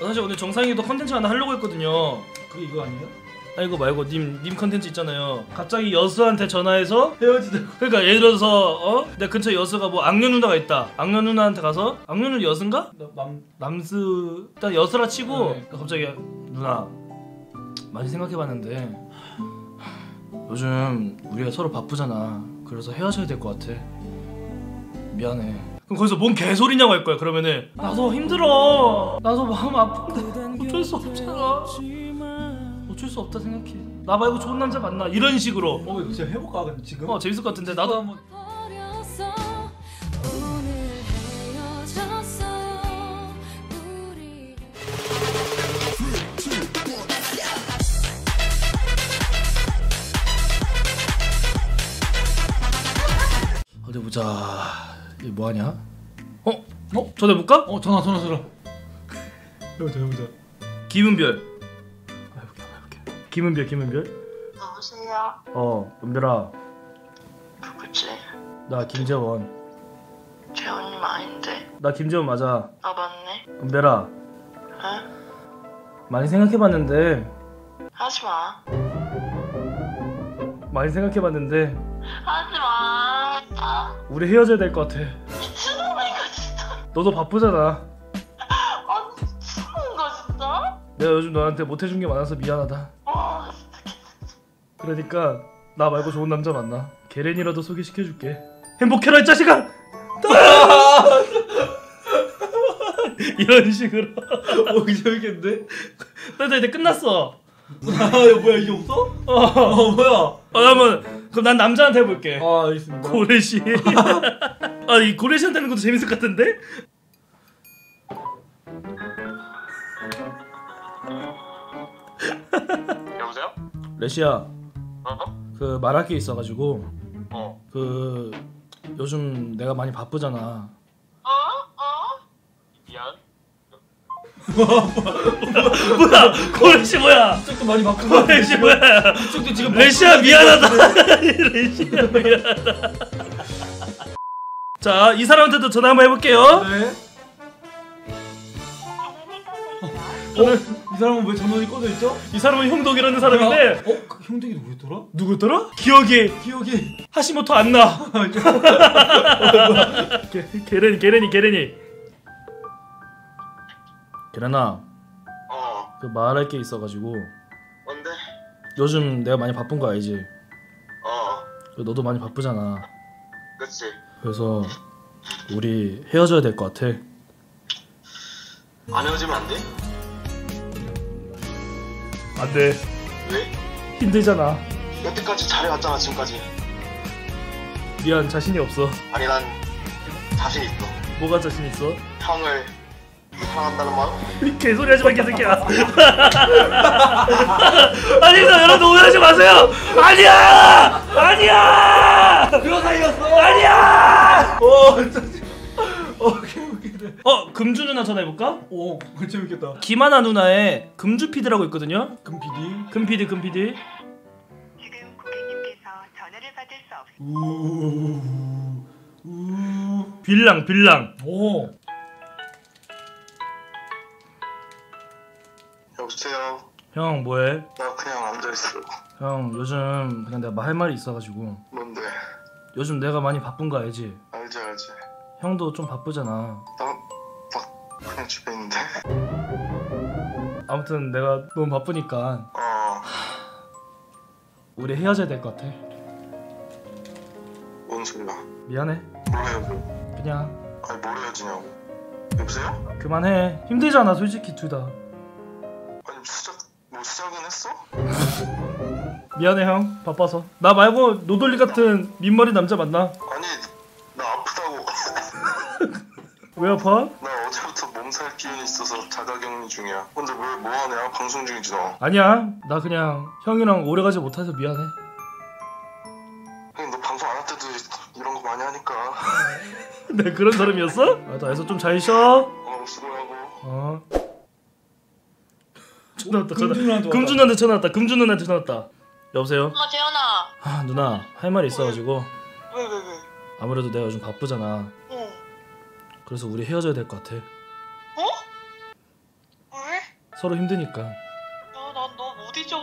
사실 오늘 정상이도 컨텐츠 하나 하려고 했거든요. 그게 이거 아니에요? 아 이거 말고 님 님 컨텐츠 있잖아요. 갑자기 여수한테 전화해서 헤어지자. 그러니까 예를 들어서 어? 내 근처 에 여수가 뭐 악녀 누나가 있다. 악녀 누나한테 가서 악녀 누나 여수인가? 남 남수 일단 여수라 치고 네. 갑자기 누나 많이 생각해봤는데 요즘 우리가 서로 바쁘잖아. 그래서 헤어져야 될 것 같아. 미안해. 그럼 거기서 뭔 개소리냐고 할 거야. 그러면은 나도 힘들어. 나도 마음 아픈데 어쩔 수 없잖아. 어쩔 수 없다 생각해. 나 말고 좋은 남자 만나. 이런 식으로. 어 이거 진짜 해볼까 근데 지금? 어 재밌을 것 같은데 나도 한번 어디 보자. 이 뭐하냐? 어? 어? 전화해볼까? 어 전화 전화 전화. 해보자 해보자. 김은별. 아, 해볼게, 해볼게. 김은별, 김은별. 여보세요? 어, 은별아. 누구지? 나 김재원. 재원님 아닌데? 나 김재원 맞아. 아 맞네? 은별아. 응? 많이 생각해봤는데, 하지 마 많이 생각해봤는데, 하지마 아 우리 헤어져야 될 것 같아. 미친놈아 이거 진짜 너도 바쁘잖아. 아 미친놈인가 진짜? 내가 요즘 너한테 못해준 게 많아서 미안하다. 와 그러니까 나 말고 좋은 남자 만나. 게렌이라도 소개시켜줄게. 행복해라 이 자식아. 이런 식으로. 어 재밌겠는데? 나 이제 끝났어. 아 이거 뭐야 이게 없어? 어. 어 뭐야? 어, 그러면 그럼 난 남자한테 해볼게. 아 알겠습니다. 고래시. 아, 이 고래시한테 하는 것도 재밌을 것 같은데? 여보세요? 레시야, 어? 그 말할 게 있어가지고 어? 그 요즘 내가 많이 바쁘잖아. 어? 어? 미안 뭐야? 고래시 뭐야? 이쪽도 많이 바쁘고. 고래시 뭐야? 이쪽도 지금 레시야 미안하다. 레시야 미안하다. 자, 이 사람한테도 전화 한번 해볼게요. 네. 어? 이 사람은 왜 전원이 꺼져 있죠? 이 사람은 형독이라는 사람인데 어? 그 형들이 누구였더라? 누구더라? 기억이 기억이 하시모토 안 나. 게- 게레니 게레니 게레니. 게레나, 어그 말할 게 있어가지고 뭔데? 요즘 내가 많이 바쁜 거 알지? 어 그 너도 많이 바쁘잖아. 그치 그래서 우리 헤어져야 될 것 같아. 안 헤어지면 안 돼? 안 돼. 왜? 힘들잖아. 여태까지 잘해왔잖아 지금까지 미안 자신이 없어. 아니 난 자신 있어 뭐가 자신 있어? 형을 사랑한다는 마음? 개소리 하지 마 개새끼야. 아니 나 여러분 오해하지 마세요. 아니야. 아니야. 그런 사이였어. 아니야. 어 진짜. 어 개웃기네. 어 금주 누나 전화해 볼까? 오 그거 재밌겠다. 김하나 누나의 금주 피드라고 있거든요. 금 PD. 금 PD 금 PD. 지금 고객님께서 전화를 받을 수 없. 우. 우. 빌랑 빌랑. 오. 여보세요 형 뭐해? 나 그냥 앉아 있어 형 요즘 그냥 내가 할 말이 있어가지고 뭔데? 요즘 내가 많이 바쁜 거 알지? 알지 알지 형도 좀 바쁘잖아. 나막 그냥 집에 있는데 아무튼 내가 너무 바쁘니까 어 우리 헤어져야 될 것 같아. 뭔 소리야 미안해. 뭘 헤어져 그냥 아니 뭘 헤어지냐고 여보세요? 그만해. 힘들잖아 솔직히 둘 다. 시작 뭐 시작은 했어? 미안해 형. 바빠서. 나 말고 노돌리 같은 민머리 남자 만나. 아니 나 아프다고 왜 아파? 나 어제부터 몸살 기운이 있어서 자가격리 중이야 근데 왜 뭐하냐 방송 중이지 너 아니야. 나 그냥 형이랑 오래가지 못해서 미안해. 형너 방송 안 할 때도 이런 거 많이 하니까 내 그런 사람이었어? 아, 나 여기서 좀 잘 쉬어. 어 수고하고 어. 전화 왔다 전화. 금준한테 전화 왔다. 금준 누나한테 전화 왔다. 여보세요? 어 재현아 아 누나 할 말이 있어가지고 왜왜 왜? 아무래도 내가 요즘 바쁘잖아. 어 그래서 우리 헤어져야 될 것 같아. 왜? 서로 힘드니까 야, 난너 못 잊어.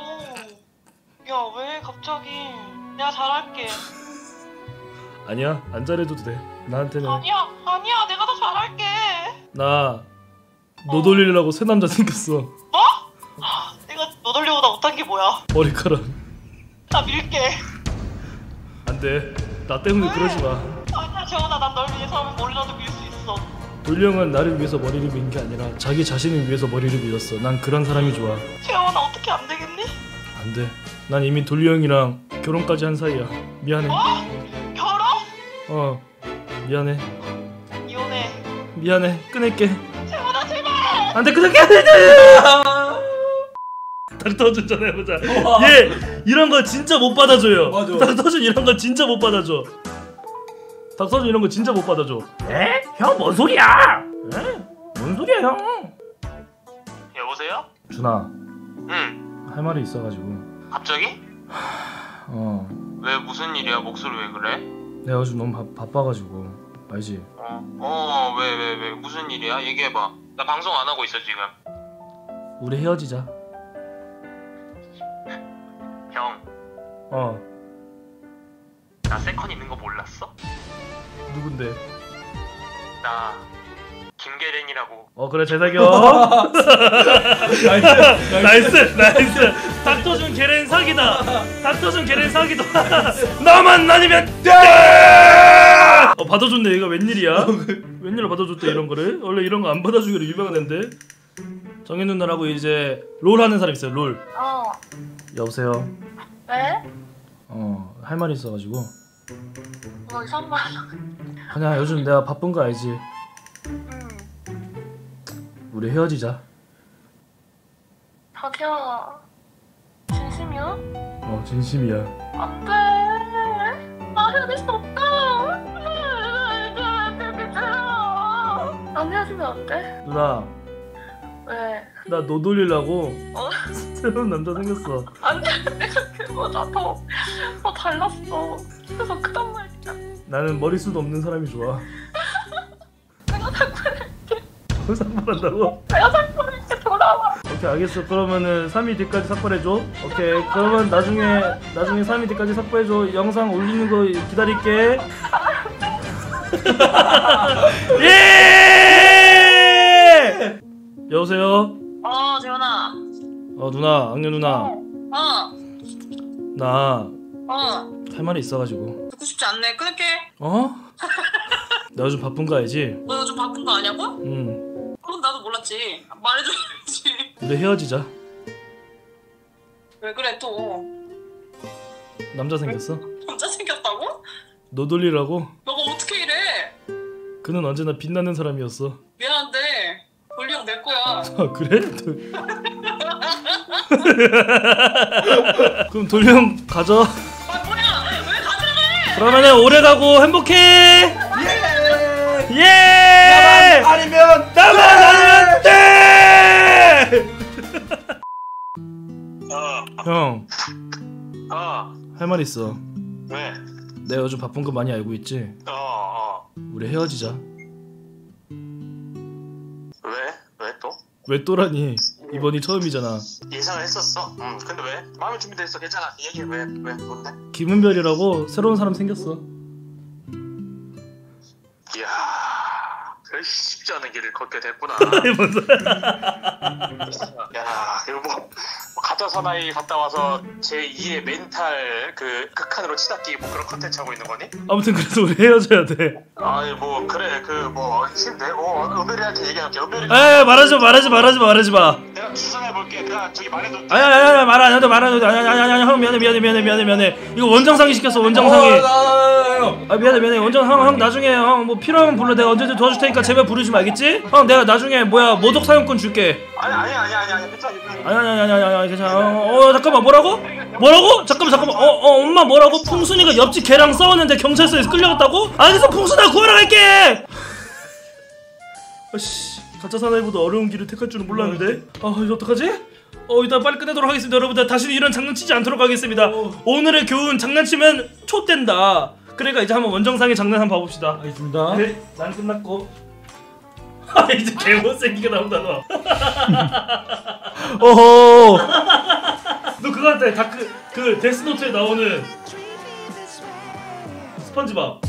야, 왜 갑자기? 내가 잘할게. 아니야 안 잘해도 돼 나한테는 아니야, 아니야, 내가 더 잘할게. 나 너 돌리려고 새 남자 생겼어 뭐야? 머리카락 나 밀게. 안 돼 나 때문에 그러지 마 아니야, 재원아, 난 널 위해서 머리라도 밀 수 있어. 돌리 형은 나를 위해서 머리를 민 게 아니라 자기 자신을 위해서 머리를 밀었어 난 그런 사람이 좋아 재원아, 어떻게 안 되겠니? 안 돼 난 이미 돌리 형이랑 결혼까지 한 사이야 미안해 뭐? 결혼? 어 미안해 이혼해. 미안해 끊을게 재원아, 제발. 안 돼 끊을게 안돼 닥터준 해보자. 얘 이런 거 진짜 못 받아줘요. 맞아. 닥터준 이런 거 진짜 못 받아줘. 닥터준 이런 거 진짜 못 받아줘. 에? 형 뭔 소리야? 에? 뭔 소리야 형? 여보세요? 준아. 응. 할 말이 있어가지고. 갑자기? 어. 왜 무슨 일이야? 목소리 왜 그래? 내가 요즘 너무 바, 바빠가지고. 알지? 어 왜 왜 왜? 무슨 일이야? 얘기해봐. 나 방송 안 하고 있어 지금. 우리 헤어지자 형. 어. 나 second 있는 거 몰랐어? 누군데? 나 김계란이라고. 어 그래 잘 사겨 nice nice 닥터준 계란 사귄다. 닥터준 계란 사귄다. 나만 아니면 돼! 어 받아줬네. 얘가 웬일이야? 웬일로 받아줬대 이런 거를? 원래 이런 거 안 받아주기로 유명한 앤데? 정현 누나라고 이제 롤 하는 사람 있어요 롤. 어, 여보세요 왜? 어 할 말이 있어가지고 뭐 이상한 말. 그냥 요즘 내가 바쁜 거 알지 응. 우리 헤어지자 자기야. 진심이야? 어 진심이야 안 돼. 나 헤어질 수 없다. 안 헤어지면 안 돼? 누나 왜? 나 너 돌리려고 어? 새로운 남자 생겼어 안 돼. 내가 그거보다 더, 더 달랐어. 그래서 그단 말이야. 나는 머리숱 없는 사람이 좋아 내가 자꾸 너 삭발한다고? 내가 이렇게 돌아와. 오케이 알겠어 그러면은 3일 뒤까지 삭발해줘 오케이 그러면 나중에 나중에 3일 뒤까지 삭발해줘 영상 올리는 거 기다릴게 예 여보세요 어, 재현아. 어 누나 악녀 누나 어, 나할 어. 말이 있어가지고 듣고 싶지 않네. 끊을게. 어? 나 요즘 바쁜 거 알지? 너 요즘 바쁜 거 아냐고? 응 그건 나도 몰랐지. 말해줘야지. 우리 헤어지자 왜 그래 또? 남자 생겼어? 남자 생겼다고? 너 돌리라고? 너가 어떻게 이래? 그는 언제나 빛나는 사람이었어 거야. 아 그래? 그럼 돌령 가져 아 뭐야? 왜 가져가? 그러면은 오래 가고 행복해 예! 아니면 나만 아니면 돼! 어 형, 어, 할 말 있어. 왜? 내가 요즘 바쁜 거 많이 알고 있지? 어, 어. 우리 헤어지자. 왜 또라니? 이번이 처음이잖아. 예상을 했었어. 응, 근데 왜? 마음의 준비돼 있어. 괜찮아. 얘기해. 왜? 왜? 뭔데? 김은별이라고 새로운 사람 생겼어. 이야, 그 쉽지 않은 길을 걷게 됐구나. 야, 이거 뭐, 뭐 가짜 사나이 갔다 와서 제 2의 멘탈 그 극한으로 치닫기 뭐 그런 컨텐츠 하고 있는 거니? 아무튼 그래서 우리 헤어져야 돼. 아니 뭐 그래 그 뭐 힘내고 은별이한테 얘기할게. 은별이 에 말하지 마, 말하지 마, 말하지 마, 말하지 마. 내가 주선해 볼게. 그냥 저기 말해도 돼. 아니 아니 아니 말안 해도 말안 해도 아니 아니 아니 형 미안해 미안해 미안해 미안해 미안해. 이거 원정상이 시켰어 원정상이. 어, 아 미안해 미안해 원정 형, 형 나중에 형 뭐 필요하면 불러 내가 언제든 도와줄 테니까 제발 부르지 마 알겠지? 형 내가 나중에 뭐야 모독 사용권 줄게 아니 아니 아니 아니 아니 괜찮아 괜찮아. 아니 아니 아니 아니 아니 괜찮아 어, 어 잠깐만 뭐라고? 뭐라고? 잠깐만 잠깐만 어어 엄마 뭐라고? 풍순이가 옆집 개랑 싸웠는데 경찰서에서 끌려갔다고? 알겠어 풍순아 구하러 갈게 아씨 가짜 사나이보다 어려운 길을 택할 줄은 몰랐는데? 아 이제 어떡하지? 어 일단 빨리 끝내도록 하겠습니다 여러분들. 다시는 이런 장난치지 않도록 하겠습니다. 오 늘의 교훈 장난치면 촉된다. 그러니까 이제 한번 원정상의 장난 한번 봐봅시다. 알겠습니다. 네, 난 끝났고. 아 이제 개 못생기게 나온다 너. 어허. 너 그거 같아. 다그 그 데스노트에 나오는 스펀지밥